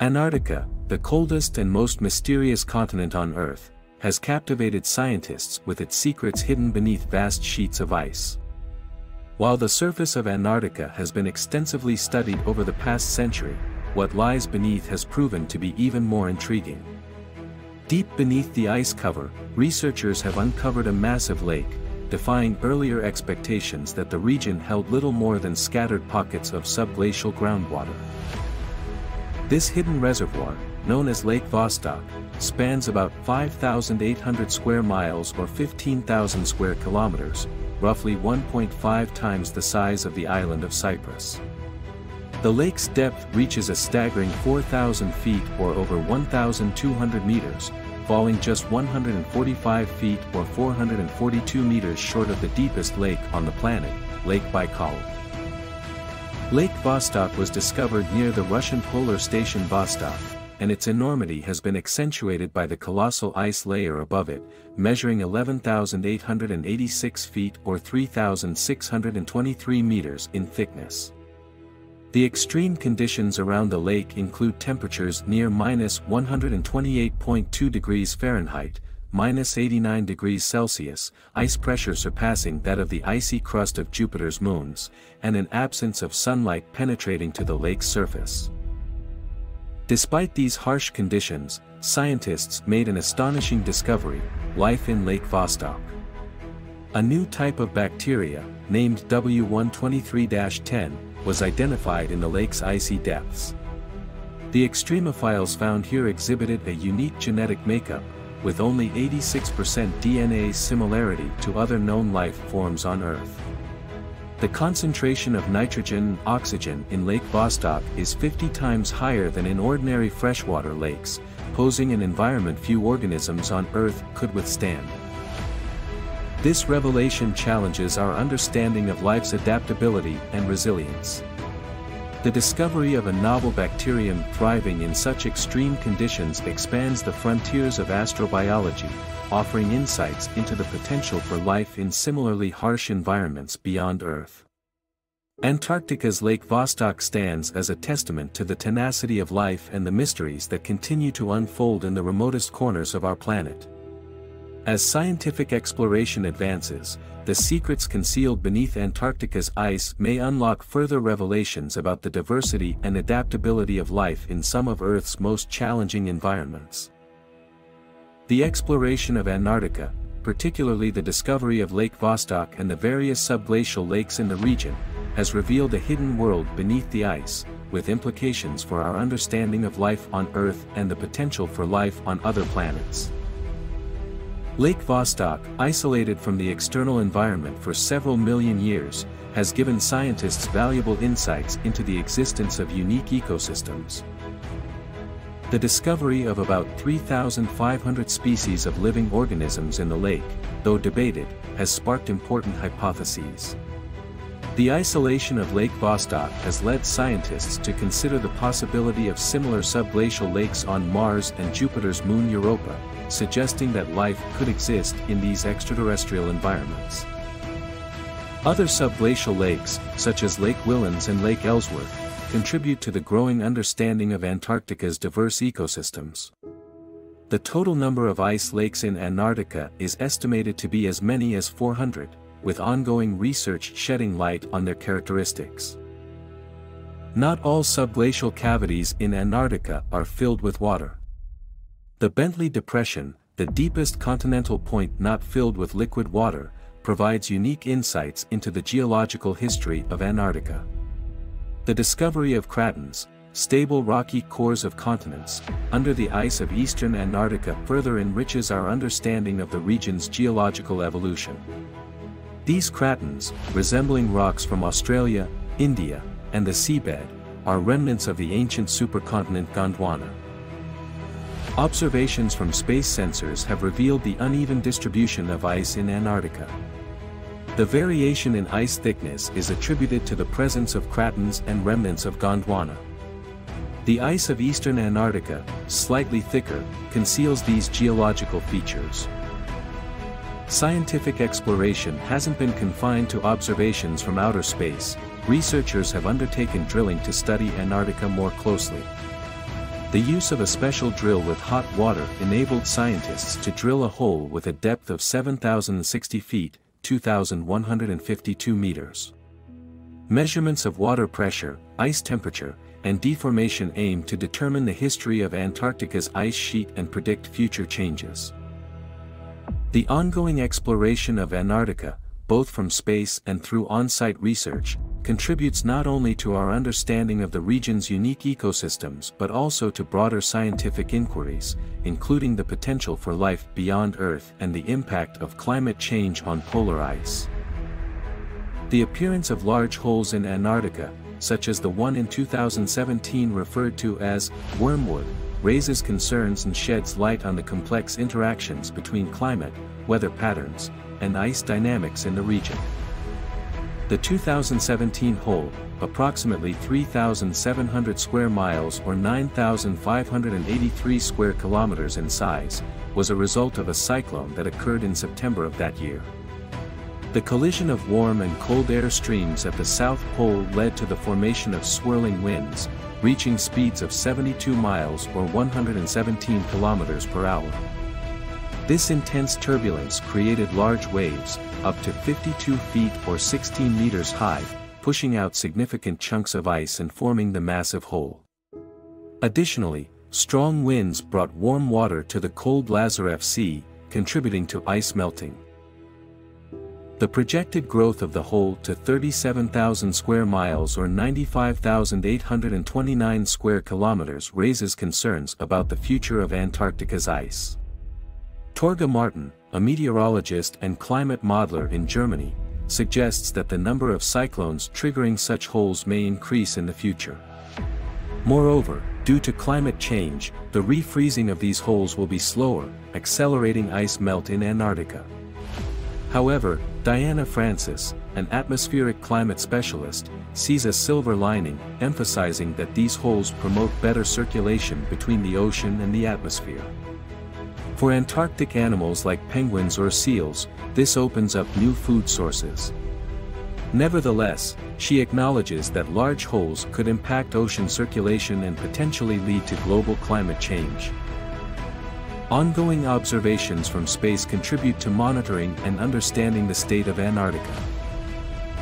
Antarctica, the coldest and most mysterious continent on Earth, has captivated scientists with its secrets hidden beneath vast sheets of ice. While the surface of Antarctica has been extensively studied over the past century, what lies beneath has proven to be even more intriguing. Deep beneath the ice cover, researchers have uncovered a massive lake, defying earlier expectations that the region held little more than scattered pockets of subglacial groundwater. This hidden reservoir, known as Lake Vostok, spans about 5,800 square miles or 15,000 square kilometers, roughly 1.5 times the size of the island of Cyprus. The lake's depth reaches a staggering 4,000 feet or over 1,200 meters, falling just 145 feet or 442 meters short of the deepest lake on the planet, Lake Baikal. Lake Vostok was discovered near the Russian polar station Vostok, and its enormity has been accentuated by the colossal ice layer above it, measuring 11,886 feet or 3,623 meters in thickness. The extreme conditions around the lake include temperatures near minus 128.2 degrees Fahrenheit, minus 89 degrees Celsius, ice pressure surpassing that of the icy crust of Jupiter's moons, and an absence of sunlight penetrating to the lake's surface. Despite these harsh conditions, scientists made an astonishing discovery, life in Lake Vostok. A new type of bacteria, named W123-10, was identified in the lake's icy depths. The extremophiles found here exhibited a unique genetic makeup, with only 86% DNA similarity to other known life forms on Earth. The concentration of nitrogen and oxygen in Lake Vostok is 50 times higher than in ordinary freshwater lakes, posing an environment few organisms on Earth could withstand. This revelation challenges our understanding of life's adaptability and resilience. The discovery of a novel bacterium thriving in such extreme conditions expands the frontiers of astrobiology, offering insights into the potential for life in similarly harsh environments beyond Earth. Antarctica's Lake Vostok stands as a testament to the tenacity of life and the mysteries that continue to unfold in the remotest corners of our planet. As scientific exploration advances, the secrets concealed beneath Antarctica's ice may unlock further revelations about the diversity and adaptability of life in some of Earth's most challenging environments. The exploration of Antarctica, particularly the discovery of Lake Vostok and the various subglacial lakes in the region, has revealed a hidden world beneath the ice, with implications for our understanding of life on Earth and the potential for life on other planets. Lake Vostok, isolated from the external environment for several million years, has given scientists valuable insights into the existence of unique ecosystems. The discovery of about 3,500 species of living organisms in the lake, though debated, has sparked important hypotheses. The isolation of Lake Vostok has led scientists to consider the possibility of similar subglacial lakes on Mars and Jupiter's moon Europa, suggesting that life could exist in these extraterrestrial environments. Other subglacial lakes, such as Lake Whillans and Lake Ellsworth, contribute to the growing understanding of Antarctica's diverse ecosystems. The total number of ice lakes in Antarctica is estimated to be as many as 400, with ongoing research shedding light on their characteristics. Not all subglacial cavities in Antarctica are filled with water. The Bentley Depression, the deepest continental point not filled with liquid water, provides unique insights into the geological history of Antarctica. The discovery of cratons, stable rocky cores of continents, under the ice of eastern Antarctica further enriches our understanding of the region's geological evolution. These cratons, resembling rocks from Australia, India, and the seabed, are remnants of the ancient supercontinent Gondwana. Observations from space sensors have revealed the uneven distribution of ice in Antarctica. The variation in ice thickness is attributed to the presence of cratons and remnants of Gondwana. The ice of eastern Antarctica, slightly thicker, conceals these geological features. Scientific exploration hasn't been confined to observations from outer space, researchers have undertaken drilling to study Antarctica more closely. The use of a special drill with hot water enabled scientists to drill a hole with a depth of 7,060 feet, 2,152 meters. Measurements of water pressure, ice temperature, and deformation aim to determine the history of Antarctica's ice sheet and predict future changes. The ongoing exploration of Antarctica, both from space and through on-site research, contributes not only to our understanding of the region's unique ecosystems but also to broader scientific inquiries, including the potential for life beyond Earth and the impact of climate change on polar ice. The appearance of large holes in Antarctica, such as the one in 2017 referred to as wormwood, raises concerns and sheds light on the complex interactions between climate, weather patterns, and ice dynamics in the region. The 2017 hole, approximately 3,700 square miles or 9,583 square kilometers in size, was a result of a cyclone that occurred in September of that year. The collision of warm and cold air streams at the South Pole led to the formation of swirling winds, reaching speeds of 72 miles or 117 kilometers per hour. This intense turbulence created large waves, up to 52 feet or 16 meters high, pushing out significant chunks of ice and forming the massive hole. Additionally, strong winds brought warm water to the cold Lazarev Sea, contributing to ice melting. The projected growth of the hole to 37,000 square miles or 95,829 square kilometers raises concerns about the future of Antarctica's ice. Torge Martin, a meteorologist and climate modeler in Germany, suggests that the number of cyclones triggering such holes may increase in the future. Moreover, due to climate change, the refreezing of these holes will be slower, accelerating ice melt in Antarctica. However, Diana Francis, an atmospheric climate specialist, sees a silver lining, emphasizing that these holes promote better circulation between the ocean and the atmosphere. For Antarctic animals like penguins or seals, this opens up new food sources. Nevertheless, she acknowledges that large holes could impact ocean circulation and potentially lead to global climate change. Ongoing observations from space contribute to monitoring and understanding the state of Antarctica.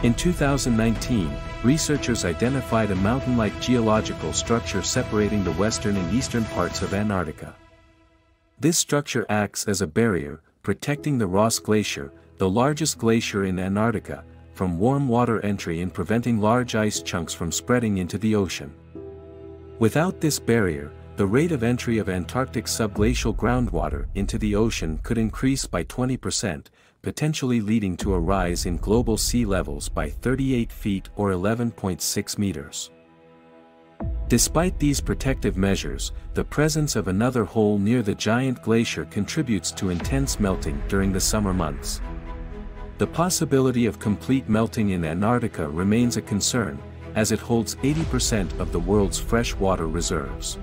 In 2019, researchers identified a mountain-like geological structure separating the western and eastern parts of Antarctica. This structure acts as a barrier, protecting the Ross Glacier, the largest glacier in Antarctica, from warm water entry and preventing large ice chunks from spreading into the ocean. Without this barrier, the rate of entry of Antarctic subglacial groundwater into the ocean could increase by 20%, potentially leading to a rise in global sea levels by 38 feet or 11.6 meters. Despite these protective measures, the presence of another hole near the giant glacier contributes to intense melting during the summer months. The possibility of complete melting in Antarctica remains a concern, as it holds 80% of the world's freshwater reserves.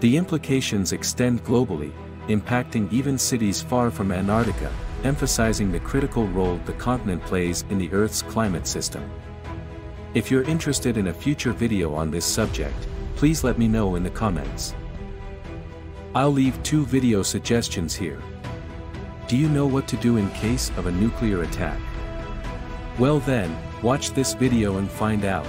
The implications extend globally, impacting even cities far from Antarctica, emphasizing the critical role the continent plays in the Earth's climate system. If you're interested in a future video on this subject, please let me know in the comments. I'll leave two video suggestions here. Do you know what to do in case of a nuclear attack? Well then, watch this video and find out.